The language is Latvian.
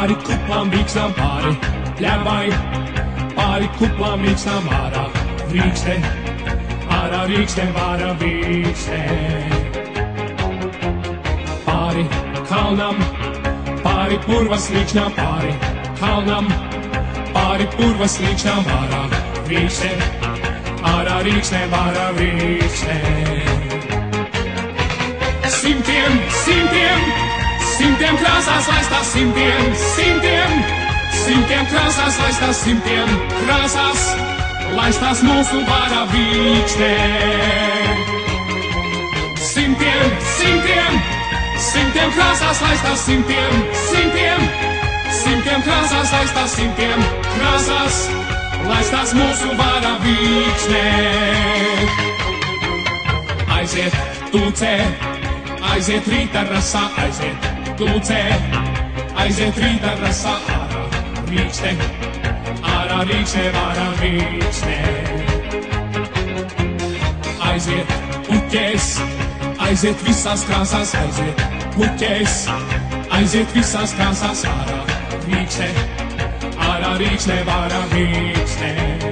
pāri kuplām vīkstām pāri, pļāvai, pāri kuplām vīkstām ārā, rīkste, ārā rīkste, vārā vīkste. Pāri kalnam, pāri purvas līkšņām pāri, kalnam, pāri purvas līkšņām ārā, rīkste, ārā rīkste, vārā rīkste. Simtiem, simtiem, simtiem krāsās laistās simtiem, simtiem, simtiem krāsās laistās simtiem, krāsās laistās mūsu vārā vīkstē. Simtiem, simtiem, simtiem krāsās laistās simtiem, simtiem, simtiem krāsās laistās simtiem, krāsās laistās mūsu vārā vīkstē. Aiziet, tūcē, aiziet rīta rasā, aiziet, tūcē, aiziet rīta rasā, ārā, rīkste, ārā rīkste, vārā rīkste. Aiziet, puķēs, aiziet visās krāsās, aiziet, puķēs, aiziet visās krāsās, ārā, rīkste, ārā rīkste, vārā rīkste.